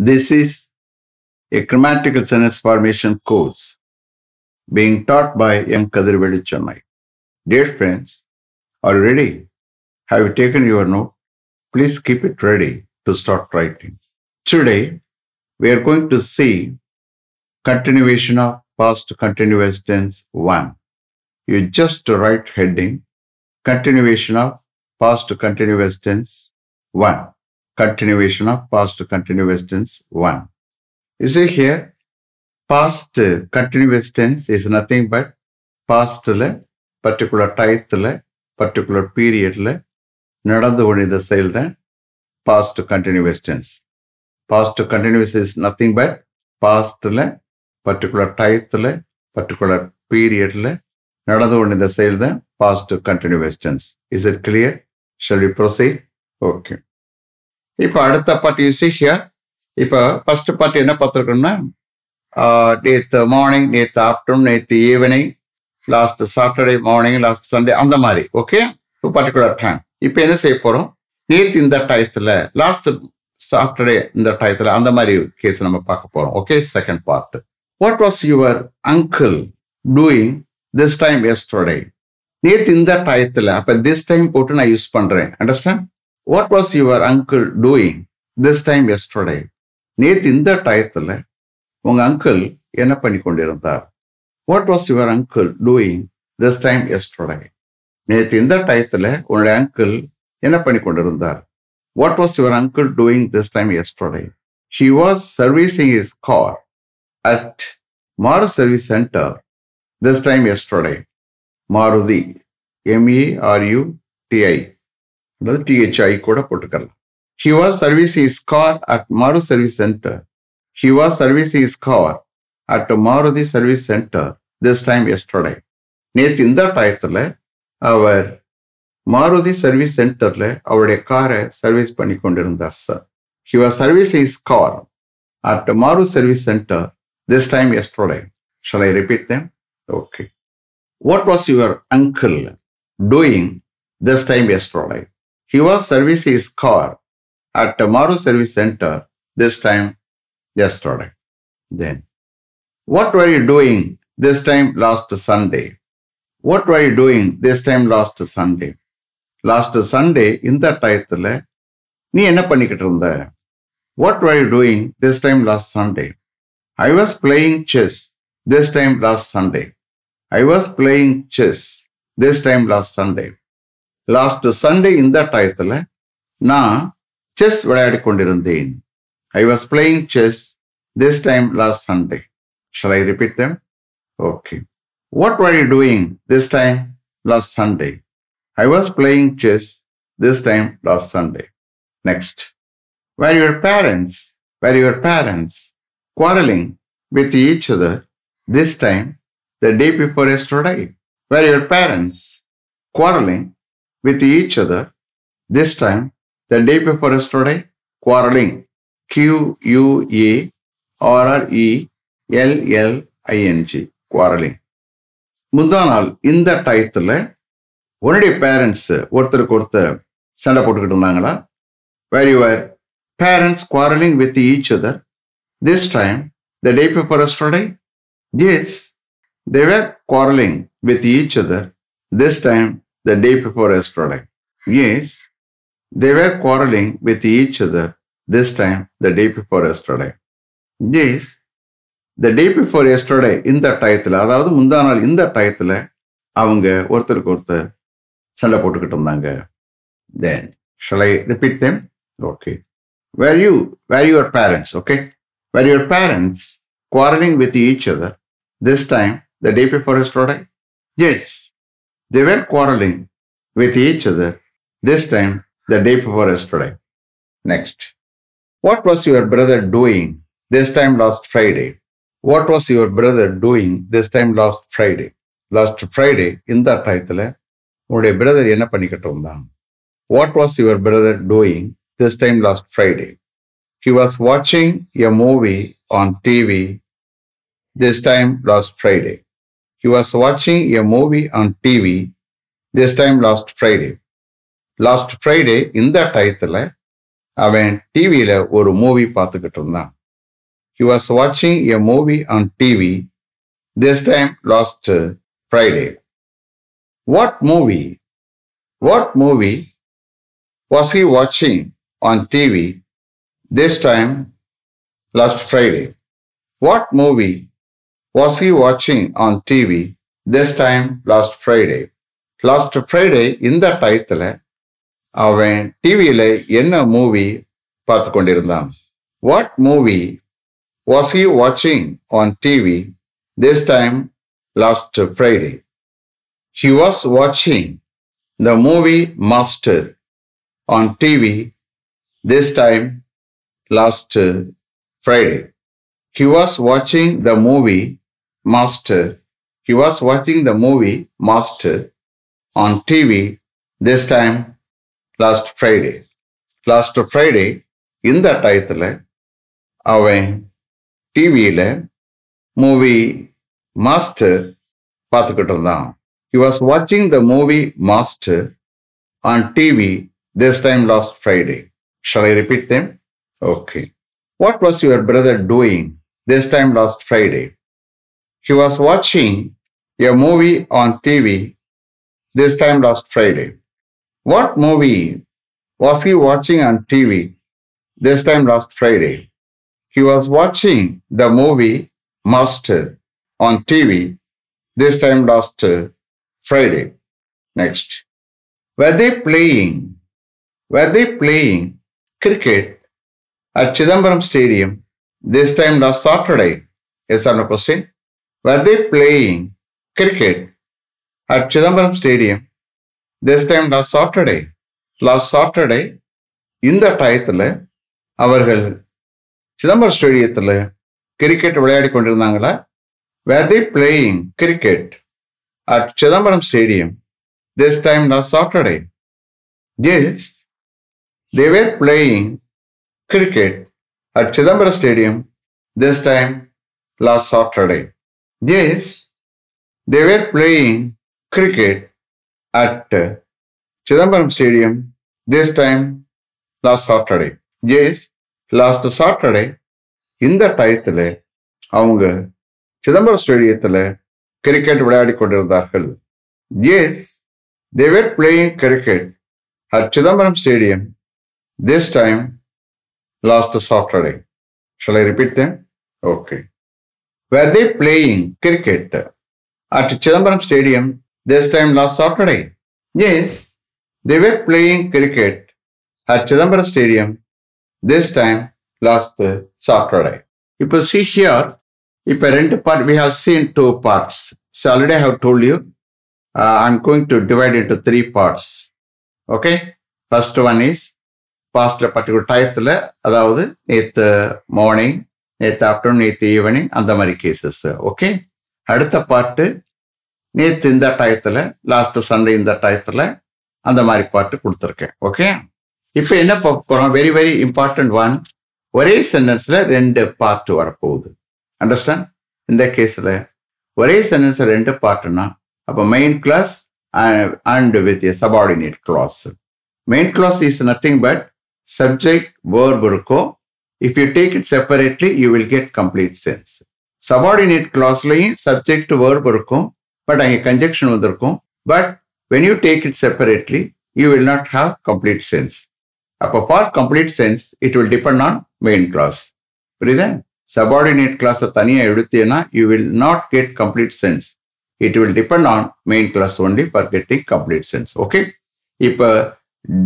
This is a grammatical sentence formation course being taught by M. Kathirvelu Chennai. Dear friends, are you ready? Have you taken your note? Please keep it ready to start writing. Today, we are going to see continuation of past continuous tense 1. You just write heading continuation of past continuous tense 1 Continuation of past continuous tense 1. You see here, past continuous tense is nothing but pastல particular டயத்துல particular periodல நடந்து கொண்டிருந்த செயல் தான் past continuous tense. Past continuous is nothing but pastல particular டயத்துல particular periodல நடந்து கொண்டிருந்த செயல் தான் past continuous tense. Is it clear? Shall we proceed? Okay. இப்போ அடுத்த பார்ட் யூ சி ஹியர் இப்போ ஃபர்ஸ்ட் பார்ட் என்ன பார்த்துருக்கோம்னா நேற்று மார்னிங் நேற்று ஆஃப்டர்நூன் நேற்று evening last Saturday morning last Sunday அந்த மாதிரி ஓகே டூ பர்டிகுலர் டைம் இப்போ என்ன செய்ய போகிறோம் நேற்று இந்த டயத்தில் லாஸ்ட் சாட்டர்டே இந்த டயத்தில் அந்த மாதிரி கேஸ் நம்ம பார்க்க போகிறோம் okay second part what was your uncle doing this time yesterday நேற்று இந்த டயத்தில் அப்போ திஸ் டைம் போட்டு நான் யூஸ் பண்ணுறேன் understand what was your uncle doing this time yesterday நேற்று இந்த டயத்தில் உங்கள் அங்கிள் என்ன பண்ணி கொண்டிருந்தார் what was your uncle doing this time yesterday நேற்று இந்த டயத்தில் உங்களுடைய அங்கிள் என்ன பண்ணி கொண்டிருந்தார் what was your uncle doing this time yesterday she was servicing is car at மாரு service center this time yesterday Maruti M E R U T I அல்லது T H I கூட போட்டுக்கலாம் he was servicing is car at மாரு service centre he was servicing his car at Maruti Service Center this time yesterday. நேற்று இந்த டயத்தில் அவர் Maruti service சென்டர்ல அவருடைய காரை service பண்ணி கொண்டிருந்தார் sir he was service is car at மாரு service centre this time yesterday shall I repeat them okay what was your uncle doing this time yesterday he was service is car at மாரு service centre this time yesterday. Then, what were you doing this time last Sunday? What were you doing this time last Sunday? Last Sunday, இந்த டயத்தில் நீ என்ன பண்ணிக்கிட்டு இருந்த what were you doing this time last Sunday? I was playing chess this time last Sunday. I was playing chess this time last Sunday. Last Sunday இந்த டயத்தில் நான் chess விளையாடி கொண்டிருந்தேன் I was playing chess this time last Sunday. Shall I repeat them? Okay. What were you doing this time last Sunday? I was playing chess this time last Sunday. Next. Were your parents, were your parents quarreling with each other this time the day before yesterday? Were your parents quarreling with each other. This time the day before yesterday? Quarreling. Q U A R R E L L I N G quarreling முந்தா நாள் இந்த டயத்தில் உன்னுடைய parents ஒருத்தருக்கு ஒருத்தர் சண்டை போட்டுக்கிட்டு இருந்தாங்களா? Were your parents quarreling with each other this time the day before yesterday yes they quarreling with each other this time the day before yesterday Yes, they were quarreling with each other this time the day before yesterday. Yes, the day before yesterday இந்த டயத்தில் அதாவது முந்தா நாள் இந்த டயத்தில் அவங்க ஒருத்தருக்கு ஒருத்தர் சண்டை போட்டுக்கிட்டு இருந்தாங்க. Then shall I repeat them okay were you were your parents okay were your parents quarreling with each other this time the day before yesterday? Yes they were quarreling with each other this time the day before yesterday. Next. What was your brother doing this time last Friday? What was your brother doing this time last Friday? Last Friday, இந்த டயத்தில் உன்னுடைய brother என்ன பண்ணிக்கிட்டு இருந்தான் what was your brother doing this time last Friday he was வாட்சிங் a movie on TV this time last Friday he was வாட்சிங் a movie on TV this time last Friday last Friday இந்த டயத்தில் அவன் டிவியில ஒரு movie பார்த்துக்கிட்டு இருந்தான் he was watching a movie on TV this time last uh, Friday. What movie? What movie was he watching on TV this time last Friday? What movie was he watching on TV this time last Friday? Last Friday இந்த டயத்துல அவன் டிவியில என்ன movie பார்த்து கொண்டிருந்தான் what movie was he watching on TV this time last Friday? He was watching the movie Master on TV this time last Friday. He was watching the movie Master. He was watching the movie Master on TV this time last Friday. Last Friday, இந்த டயத்தில் அவன் டிவியில் movie Master பார்த்துக்கிட்டு இருந்தான் he was வாட்சிங் the movie Master on TV this time last Friday shall I repeat them okay what was your brother doing this time last Friday he was watching a movie on TV this time last Friday. What movie was he watching on TV this time last Friday? He was watching the movie Master on TV this time last Friday. Next. Were they playing? Were they playing cricket at Chidambaram Stadium this time last Saturday? Yes or no question? Were they playing cricket at Chidambaram Stadium? This time last Saturday? Last Saturday இந்த டயத்தில் அவர்கள் சிதம்பரம் ஸ்டேடியத்தில் cricket விளையாடி கொண்டிருந்தாங்களா? Were they playing cricket at Chidambaram stadium this time last Saturday yes they were playing cricket at Chidambaram stadium this time last Saturday Yes, they were playing cricket at Chidambaram stadium this time last Saturday. Yes, last Saturday இந்த டயத்தில் அவங்க சிதம்பரம் ஸ்டேடியத்தில் cricket விளையாடி கொண்டிருந்தார்கள். Yes they were playing cricket at Chidambaram stadium this time last Saturday shall I repeat them okay where they playing cricket at Chidambaram stadium this time last Saturday S they were playing cricket at Chidambaram stadium this time last uh, Saturday. இப்போ see here, இப்போ ரெண்டு part, we have seen two parts. So already I have told you, uh, I'm going to divide into three parts. Okay? First one is, past particular டயத்தில் அதாவது நேற்று morning நேற்று afternoon நேற்று evening அந்த மாதிரி cases okay அடுத்த பாட்டு நேற்று இந்த டயத்தில் லாஸ்ட் சண்டே இந்த டயத்தில் அந்த மாதிரி பாட்டு கொடுத்துருக்கேன். ஓகே இப்போ என்ன பார்க்க போறோம்? வெரி வெரி இம்பார்ட்டன்ட் ஒன் ஒரே சென்டென்ஸ்ல ரெண்டு பாட்டு வரப்போகுது. அண்டர்ஸ்டாண்ட் இந்த கேஸ்ல ஒரே சென்டென்ஸ்ல ரெண்டு பார்ட்னா அப்போ main clause and with subordinate clause main clause is nothing but subject verb இருக்கும் if you take it separately you will get complete sense subordinate கிளாஸ்லையும் subject verb இருக்கும் பட் அங்கே கன்ஜெக்ஷன் வந்திருக்கும். But when you take it separately you will not have complete sense அப்போ for complete sense it will depend on main clause புரியுதா? Subordinate கிளாஸை தனியாக எடுத்தீங்கன்னா you will not get complete sense it will depend on main clause only for getting complete sense okay இப்போ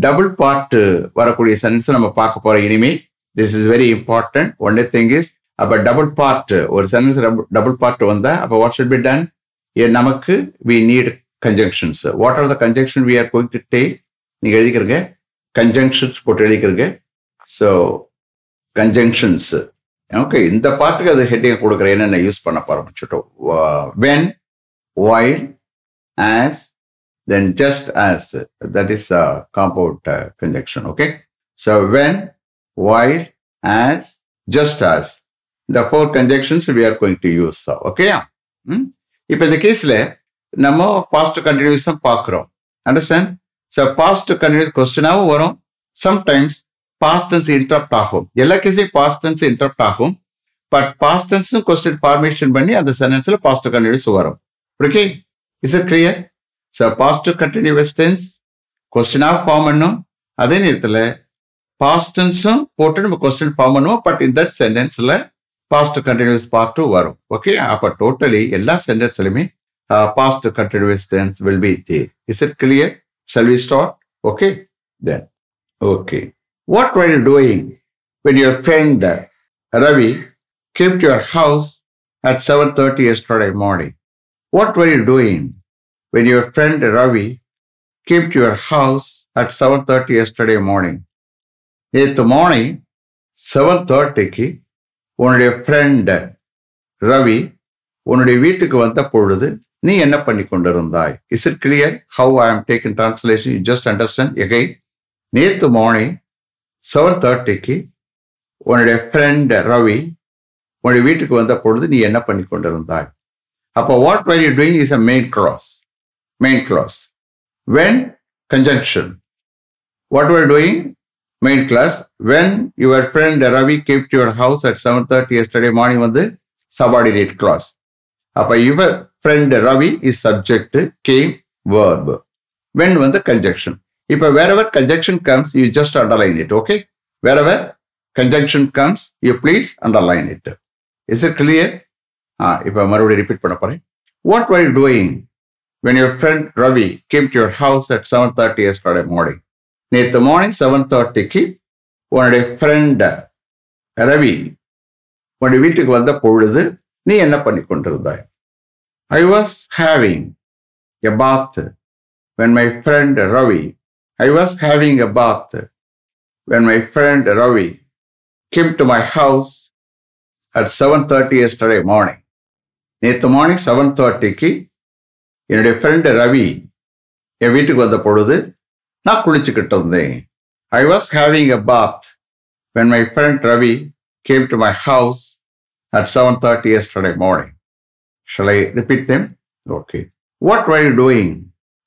double part வரக்கூடிய sense நம்ம பார்க்க போகிற இனிமே this is very important only thing is அப்போ டபுள் பார்ட் ஒரு சென்டென்ஸ் டபுள் பார்ட் வந்தால் அப்போ வாட் ஷுட் பி டன் நமக்கு we need conjunctions what are the conjunction we are going to take நீங்கள் எழுதிக்கிறங்க கன்ஜங்ஷன்ஸ் போட்டு எழுதிக்கிறங்க ஸோ கன்ஜங்ஷன்ஸ் ஓகே இந்த பாட்டுக்கு அது ஹெட்டிங் கொடுக்குறேன். என்னென்ன யூஸ் பண்ண ஆரம்பிச்சுட்டோம் when while as then just as that is compound conjunction okay so when while as just as இந்த four conjunctions we are going to use ஓகேயா இப்போ இந்த கேஸில் நம்ம பாஸ்ட் கண்டினியூஸாக பார்க்குறோம். அண்டர்ஸ்டாண்ட் ஸோ பாஸ்ட் கண்டினியூஸ் கொஸ்டினாகவும் வரும். Sometimes past tense tense interrupt ஆகும். எல்லா கேஸையும் பாஸ்டன்ஸ் டென்ஸ் இன்டரப்ட் ஆகும். பட் பாஸ்டன்ஸும் கொஸ்டின் ஃபார்மேஷன் பண்ணி அந்த சென்டென்ஸில் பாஸ்ட் கண்டினியூஸ் வரும். Okay is it clear so past continuous tense கொஸ்டினாக form பண்ணும். அதே நேரத்தில் பாஸ்ட் டென்ஸும் போட்டு நம்ம கொஸ்டின் ஃபார்ம் பண்ணுவோம் பட் இந்த சென்டென்ஸில் பாஸ்ட் கண்டினியூஸ் பார்ட்டும் வரும் ஓகே அப்போ டோட்டலி எல்லா சென்டென்ஸ்லையுமே past continuous tense will be there is it clear shall we start okay then okay what were doing when your friend Ravi came to house house at thirty yesterday morning What were doing when when friend Ravi Ravi came house your house thirty 7.30 yesterday morning? நேற்று morning seven தேர்ட்டிக்கு உன்னுடைய friend Ravi உன்னுடைய வீட்டுக்கு வந்த பொழுது நீ என்ன பண்ணி கொண்டிருந்தாய்? Is it clear how I am taking translation you just understand again நேற்று மார்னிங் செவன் தேர்ட்டிக்கு உன்னுடைய ஃப்ரெண்ட் ரவி உன்னுடைய வீட்டுக்கு வந்த பொழுது நீ என்ன பண்ணி கொண்டிருந்தாய்? அப்போ what were you doing is a main clause main clause when conjunction what were doing main class. When your friend Ravi came to your house at 7.30 yesterday morning வந்து the subordinate clause. அப்போ your friend Ravi is subject came verb when வந்து conjunction இப்போ wherever conjunction comes you just underline it okay wherever conjunction comes you please underline it is it clear ah இப்போ மறுபடியும் repeat பண்ண போகிறேன் what why doing when your friend Ravi came to your house at seven thirty yesterday morning நேற்று morning seven தேர்ட்டிக்கு உன்னுடைய ஃப்ரெண்ட ரவி உன்னுடைய வீட்டுக்கு வந்த பொழுது நீ என்ன பண்ணி கொண்டிருந்தாய் I was having a bath when my Ravi I was was a bath when my my Ravi Ravi came to my house at 7.30 yesterday morning. நேற்று மார்னிங் செவன் தேர்ட்டிக்கு என்னுடைய ஃப்ரெண்டு ரவி என் வீட்டுக்கு வந்த பொழுது நான் குளிச்சுக்கிட்டு இருந்தேன் I was having a bath when my friend Ravi came to my house at seven thirty yesterday morning shall I repeat them okay what var you doing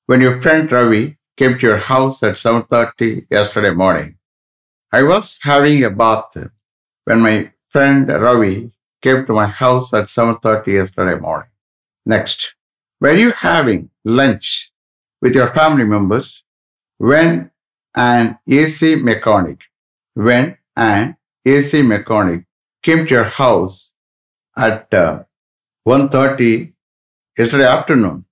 when your friend Ravi came to your house at 7.30 yesterday morning. I was having a bath when my friend Ravi came to my house at 7.30 yesterday morning. Next, were you having lunch with your family members when an AC mechanic, when an AC mechanic came to your house at uh, 1.30 yesterday afternoon?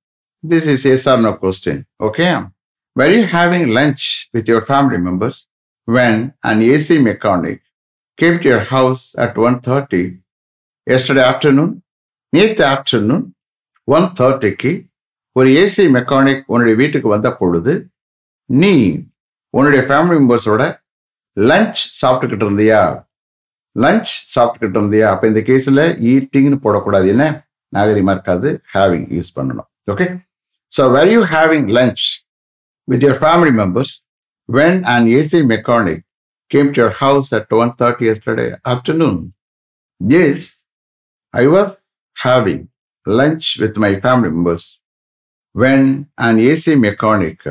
This is yes or no question, okay? Were you having lunch with your family members when an AC mechanic came to your house at 1.30 yesterday afternoon? நேற்று afternoon one தேர்ட்டிக்கு ஒரு AC mechanic உன்னுடைய வீட்டுக்கு வந்த பொழுது நீ உன்னுடைய family மெம்பர்ஸோட lunch சாப்பிட்டுக்கிட்டு இருந்தியா? லஞ்ச் சாப்பிட்டுக்கிட்டு இருந்தியா? அப்போ இந்த கேஸில் ஈட்டிங்னு போடக்கூடாது. என்ன? நாகரிகமாக இருக்காது. ஹேவிங் யூஸ் பண்ணணும். Okay so were you having lunch with your family members when an AC mechanic came to your house at one thirty yesterday afternoon yes I was having lunch with my family members when an AC mechanic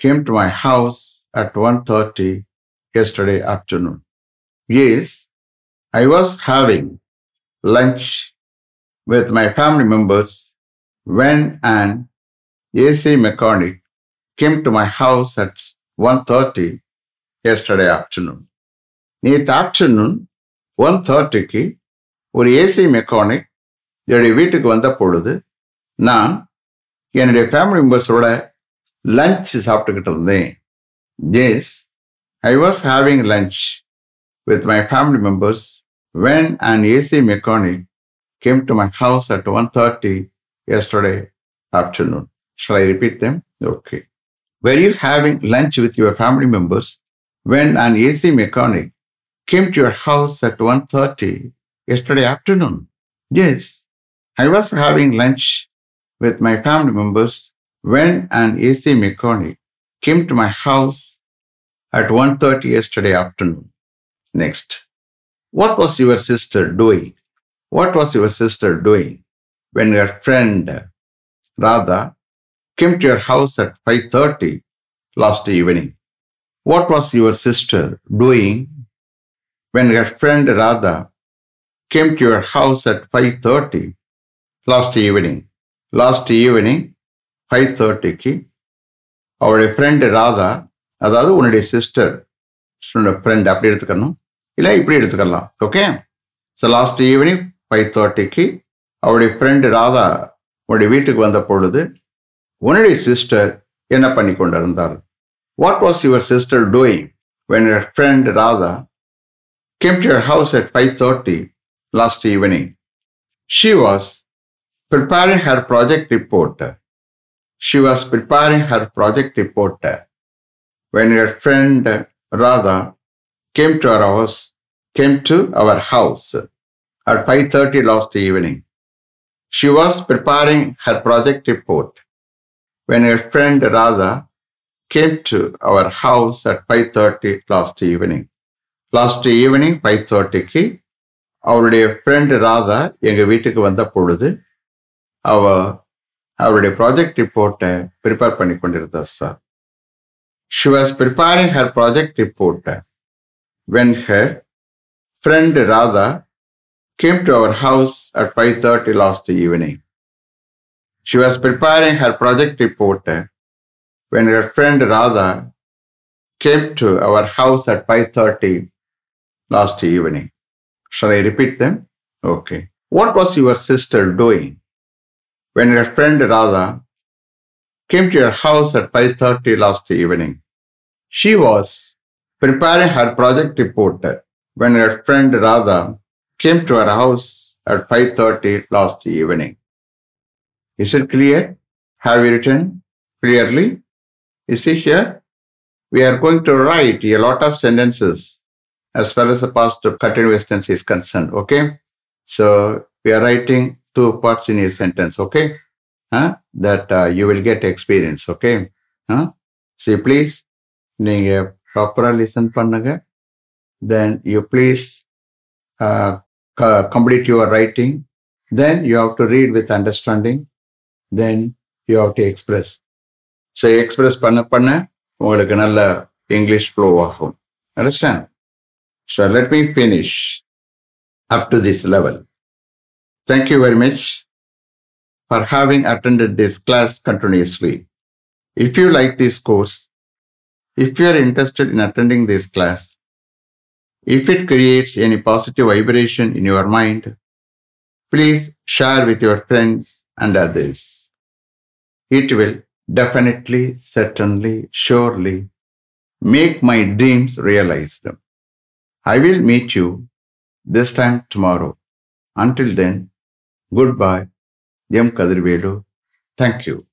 came to my house at 1.30 yesterday afternoon. Yes, I was having lunch with my family members when an AC mechanic came to my house at 1.30 yesterday afternoon. நேற்று afternoon one தேர்ட்டிக்கு ஒரு AC mechanic என்னுடைய வீட்டுக்கு வந்த பொழுது நான் என்னுடைய family மெம்பர்ஸோட lunch சாப்பிட்டுக்கிட்டு இருந்தேன் yes I was having lunch with my family members when and AC mechanic came to my house at one thirty yesterday afternoon shall I repeat them okay Were you having lunch with your family members when an AC mechanic came to your house at 1.30 yesterday afternoon? Yes, I was having lunch with my family members when an AC mechanic came to my house at 1.30 yesterday afternoon. Next, what was your sister doing? What was your sister doing when your friend Radha came to your house at 5.30 last evening. What was your sister doing when her friend Radha came to your house at 5.30 last evening? Last evening, 5.30க்கு அவளுடைய friend Radha அதாவது உன்னுடைய sister friend அப்படி எடுத்துக்கணும். இல்லை இப்படி எடுத்துக்கலாம். Okay so last evening five தேர்ட்டிக்கு அவருடைய ஃப்ரெண்டு ராதா உன்னுடைய வீட்டுக்கு வந்த பொழுது உன்னுடைய சிஸ்டர் என்ன பண்ணி கொண்டிருந்தார்? What was your sister doing when your friend Radha came to your house at five thirty last evening she was preparing her project reporter She was preparing her project report when her friend Radha came to our house, came to our house at 5.30 last evening. She was preparing her project report when her friend Radha came to our house at 5.30 last evening. Last evening five தேர்ட்டிக்கு அவருடைய friend Radha எங்கள் வீட்டுக்கு வந்த பொழுது அவள் அவருடைய project ரிப்போர்ட்டை prepare பண்ணி கொண்டிருந்தார் sir she was preparing her project ரிப்போர்ட்டை when her friend Radha came to our house at five thirty last evening she was preparing her project ரிப்போர்ட்டை when her friend Radha came to our house at five thirty last evening shall I repeat them okay what was your sister doing when your friend Radha came to your house at 5.30 last evening. She was preparing her project report when your friend Radha came to her house at 5.30 last evening. Is it clear? Have you written clearly? You see here, we are going to write a lot of sentences as far as the past continuous tense is concerned. Okay? So we are writing two parts in a sentence, okay? Huh? That uh, you will get experience, okay? Huh? See, please, நீங்க ப்ராப்பரா listen பண்ணுங்க then you please complete your writing then you have to read with understanding then you have to express so express பண்ண பண்ண உங்களுக்கு நல்ல English flow ஆகும் understand so let me finish up to this level Thank you very much for having attended this class continuously. If you like this course, if you are interested in attending this class, if it creates any positive vibration in your mind, please share with your friends and others. It will definitely, certainly, surely make my dreams realized. I will meet you this time tomorrow. Until then, goodbye. M. Kathirvelu. Thank you.